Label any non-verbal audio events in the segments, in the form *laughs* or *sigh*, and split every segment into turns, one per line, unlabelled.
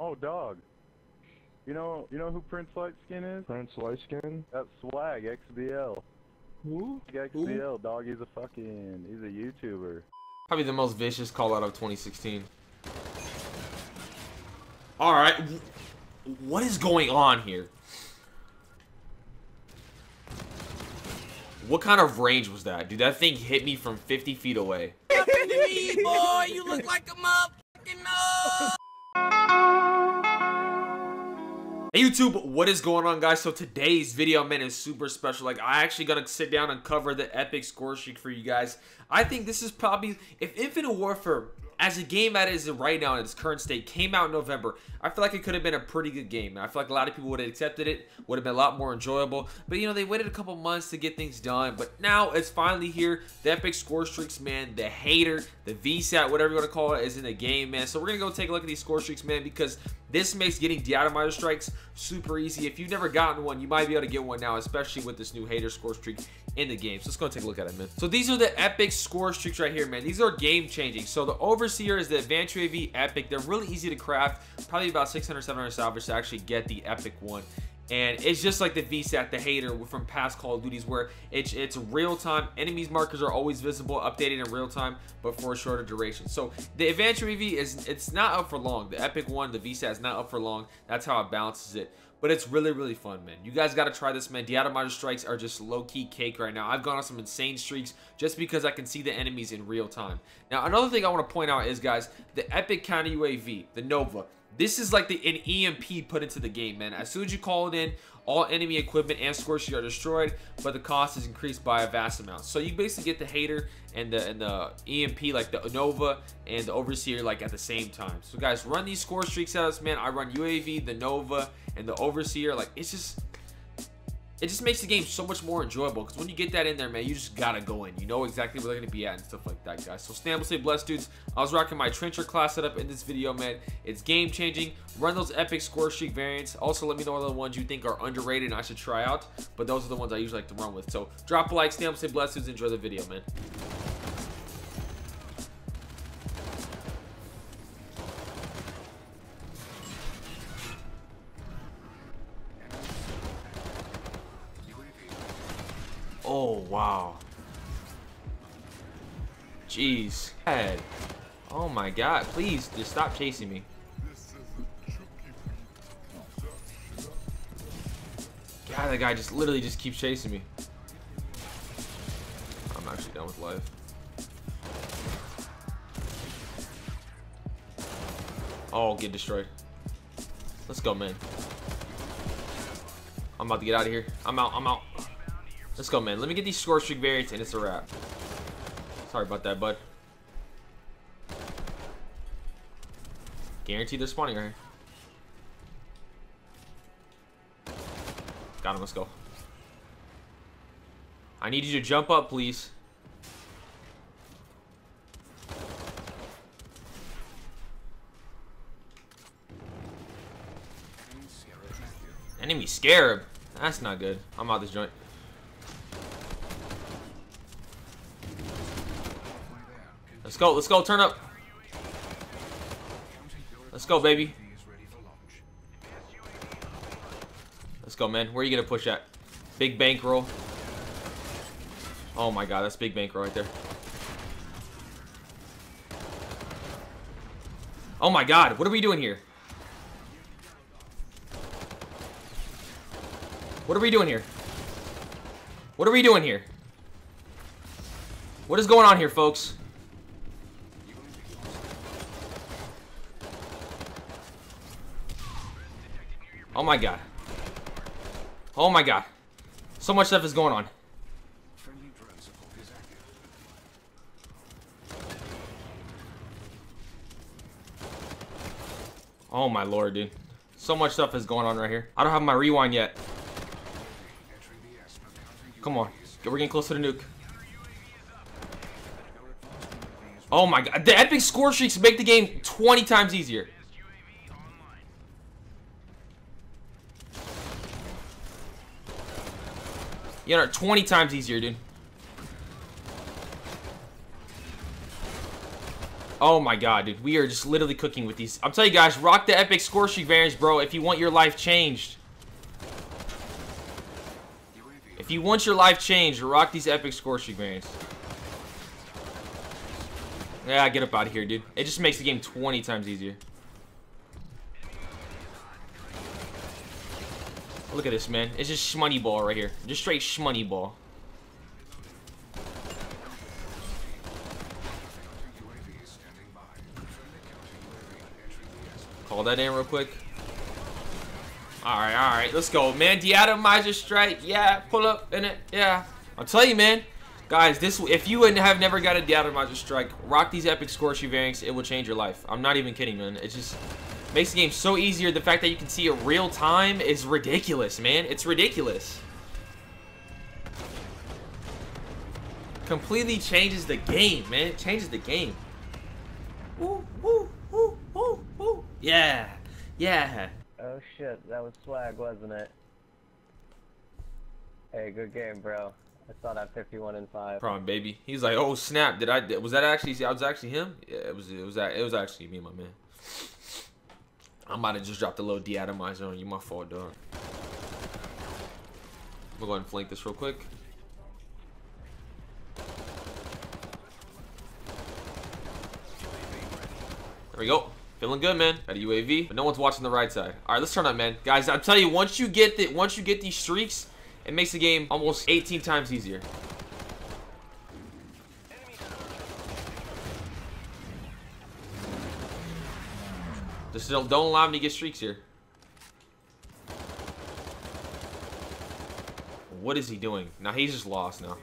Oh, dog. You know, you know who Prince Lightskin is?
Prince Lightskin?
That's Swagg XBL.
Who?
Swagg XBL, dog. He's a fucking, he's a YouTuber.
Probably the most vicious call out of 2016. Alright. What is going on here? What kind of range was that? Dude, that thing hit me from 50 feet away.
me, boy. You look like a motherfucking
Hey YouTube, what is going on guys? So today's video, man, is super special. Like, I actually gotta sit down and cover the epic score streak for you guys. I think this is probably, if Infinite Warfare as a game that is right now in its current state came out in November, I feel like it could have been a pretty good game. I feel like a lot of people would have accepted it, would have been a lot more enjoyable. But you know, they waited a couple months to get things done. But now it's finally here. The epic score streaks, man, the HATR, the VSAT, whatever you want to call it, is in the game, man. So we're gonna go take a look at these score streaks, man, because this makes getting deatomizer strikes super easy. If you've never gotten one, you might be able to get one now, especially with this new HATR score streak in the game. So let's go take a look at it, man. So these are the epic score streaks right here, man. These are game changing. So the Overseer is the Advanced UAV Epic. They're really easy to craft. Probably about 600, 700 salvage to actually get the epic one. And it's just like the VSAT, the HATR from past Call of Duties, where it's it's real time. Enemies markers are always visible, updated in real time, but for a shorter duration. So the Advanced UAV is it's not up for long. The Epic one, the VSAT is not up for long. That's how it balances it. But it's really, really fun, man. You guys got to try this, man. Deatomizer strikes are just low-key cake right now. I've gone on some insane streaks just because I can see the enemies in real time. Now, another thing I want to point out is, guys, the Epic Counter UAV, the Nova. This is like the an EMP put into the game, man. As soon as you call it in, all enemy equipment and scorches are destroyed, but the cost is increased by a vast amount. So you basically get the HATR and the and the EMP, like the Nova and the Overseer, like at the same time. So guys, run these score streaks at us, man. I run UAV, the Nova, and the Overseer. Like it's just it just makes the game so much more enjoyable because when you get that in there man you just gotta go in. You know exactly where they're gonna be at and stuff like that guys. So stand stay blessed dudes. I was rocking my trencher class setup in this video man. It's game changing run those epic score streak variants. Also let me know the ones you think are underrated and i should try out but those are the ones i usually like to run with. So drop a like stand stay blessed dudes. Enjoy the video man god. Please, just stop chasing me. God, that guy just literally just keeps chasing me. I'm actually done with life. Oh, get destroyed. Let's go, man. I'm about to get out of here. I'm out. I'm out. Let's go, man. Let me get these score streak variants, and it's a wrap. Sorry about that, bud. Guaranteed they're spawning right here. Got him. Let's go. I need you to jump up, please. Enemy Scarab. That's not good. I'm out this joint. Let's go, let's go, turn up. Let's go, baby. Let's go, man. Where are you gonna push at? Big bankroll. Oh my god, that's big bankroll right there. Oh my god, what are we doing here? What are we doing here? What are we doing here? What is going on here, folks? Oh my god. Oh my god. So much stuff is going on. Oh my lord, dude. So much stuff is going on right here. I don't have my rewind yet. Come on. We're getting close to the nuke. Oh my god. The epic score streaks make the game 20 times easier. You know, 20 times easier, dude. Oh my god, dude. We are just literally cooking with these. I'm telling you guys, rock the epic score streak variants, bro, if you want your life changed. If you want your life changed, rock these epic score streak variants. Yeah, get up out of here, dude. It just makes the game 20 times easier. Look at this, man. It's just shmoney ball right here. Just straight shmoney ball. Call that in real quick. Alright, alright. Let's go, man. Deatomizer strike. Yeah, pull up in it. Yeah. I'll tell you, man. Guys, this if you have never got a Deatomizer strike, rock these epic score variants. It will change your life. I'm not even kidding, man. It's just makes the game so easier. The fact that you can see it real time is ridiculous, man. It's ridiculous. Completely changes the game, man. It changes the game. Woo, woo, woo, woo, woo. Yeah. Yeah.
Oh shit, that was Swagg, wasn't it? Hey, good game, bro. I saw that 51 and 5.
Problem, baby. He's like, oh snap! Did I? Was that actually? I was actually him. Yeah, it was. It was. It was actually me, my man. I might have just dropped a little deatomizer on you. My fault, dog. We'll go ahead and flank this real quick. There we go. Feeling good, man. Got a UAV, but no one's watching the right side. All right, let's turn up, man. Guys, I'm telling you, once you get the, once you get these streaks, it makes the game almost 18 times easier. Just don't, don't allow me to get streaks here. What is he doing? Now he's just lost now.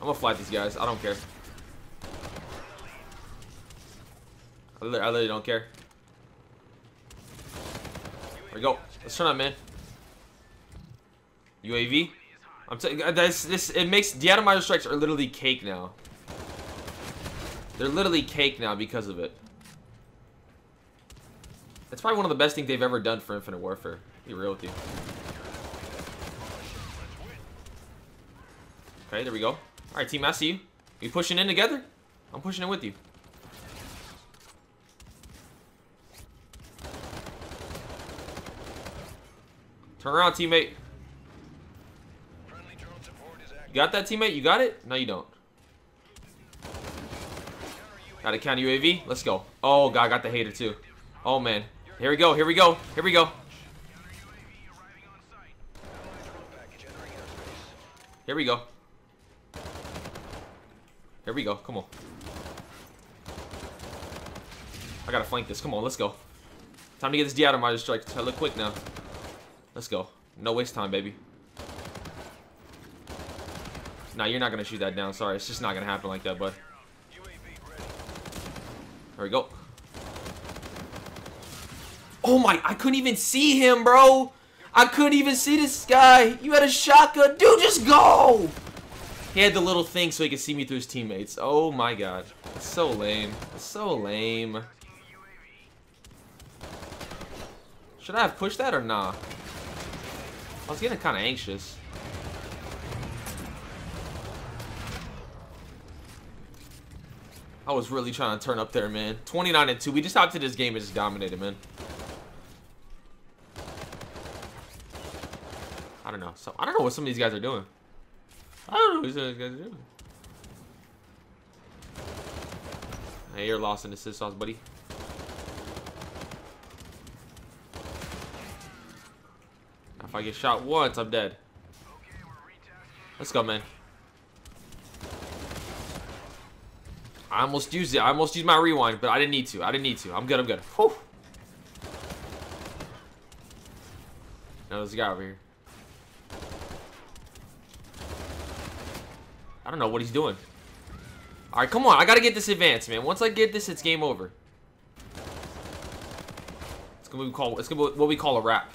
I'm gonna fly these guys. I don't care. I literally, don't care. There we go. Let's turn on, man. UAV. I'm telling this. This it makes the atomizer strikes are literally cake now. They're literally cake now because of it. That's probably one of the best things they've ever done for Infinite Warfare. Be real with you. Okay, there we go. All right, team, I see you. You pushing in together? I'm pushing in with you. Turn around, teammate. You got that, teammate? You got it? No, you don't. Got a counter UAV. Let's go. Oh, God, got the HATR, too. Oh, man. Here we go. Here we go. Here we go. Here we go. Here we go. Come on. I gotta flank this. Come on, let's go. Time to get this deatomizer strike. To look quick now. Let's go. No waste time, baby. Nah, you're not gonna shoot that down. Sorry, it's just not gonna happen like that, bud. There we go. Oh my, I couldn't even see him, bro. I couldn't even see this guy. You had a shotgun. Dude, just go. He had the little thing so he could see me through his teammates. Oh my god. So lame. So lame. Should I have pushed that or nah? I was getting kind of anxious. I was really trying to turn up there, man. 29 and 2. We just opted to this game and just dominated, man. I don't know. So I don't know what some of these guys are doing. I don't know what these guys are doing. Hey, you're lost in the assist sauce, buddy. If I get shot once, I'm dead. Let's go, man. I almost used it. I almost used my rewind, but I didn't need to. I didn't need to. I'm good. I'm good. Whew. Now there's a guy over here. I don't know what he's doing. All right, come on. I got to get this advance, man. Once I get this, it's game over. It's gonna be called. It's gonna be what we call a wrap.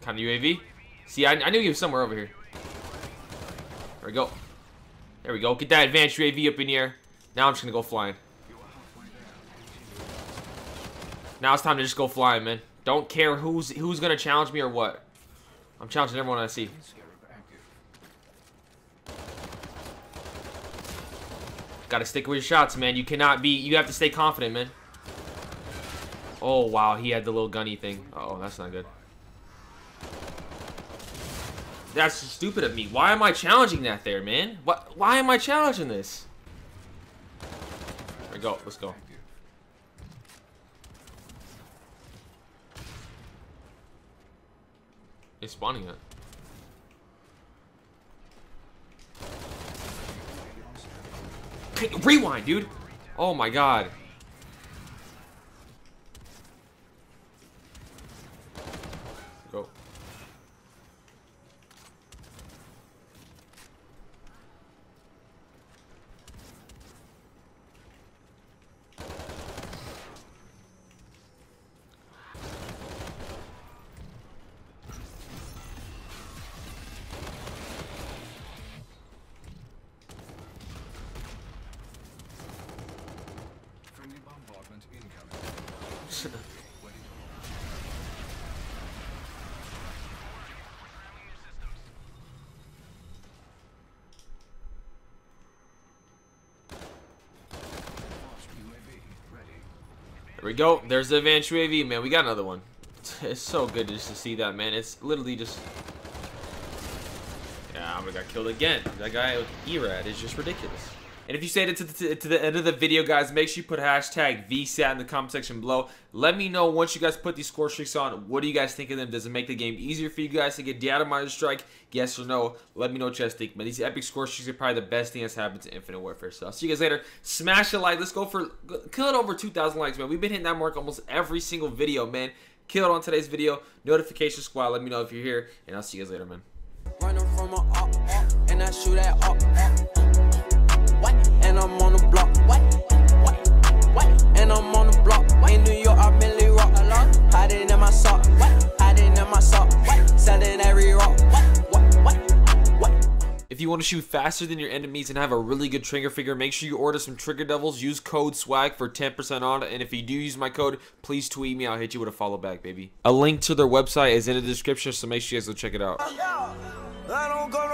Kind of UAV. See, I, I knew he was somewhere over here. There we go. There we go. Get that advanced UAV up in here. Now I'm just gonna go flying. Now it's time to just go flying, man. Don't care who's who's gonna challenge me or what. I'm challenging everyone I see. Gotta stick with your shots, man. You cannot be. You have to stay confident, man. Oh wow, he had the little gunny thing. Uh oh, that's not good. That's stupid of me. Why am I challenging that there, man? What? Why am I challenging this? We go. Let's go. It's spawning it. Rewind, dude. Oh my god. Go. There we go. There's the advanced UAV, man. We got another one. *laughs* It's so good just to see that, man. It's literally just... Yeah, I got killed again. That guy with ERAD is just ridiculous. And if you stayed to the, to the end of the video, guys, make sure you put hashtag VSAT in the comment section below. Let me know once you guys put these score streaks on, what do you guys think of them? Does it make the game easier for you guys to get Deatomizer Strike? Yes or no? Let me know what you guys think. But these epic score streaks are probably the best thing that's happened to Infinite Warfare. So I'll see you guys later. Smash a like. Let's go for, kill it over 2,000 likes, man. We've been hitting that mark almost every single video, man. Kill it on today's video. Notification squad, let me know if you're here. And I'll see you guys later, man.
What? What? What? And I'm on the block. In New York, I really rock a lot. Hiding in my sock. Hiding in my sock. Selling every rock. What? What? What? What?
If you want to shoot faster than your enemies and have a really good trigger figure, make sure you order some Trigger Devils. Use code SWAGG for 10% on it. And if you do use my code, please tweet me. I'll hit you with a follow back, baby. A link to their website is in the description, so make sure you guys go check it out.
I don't go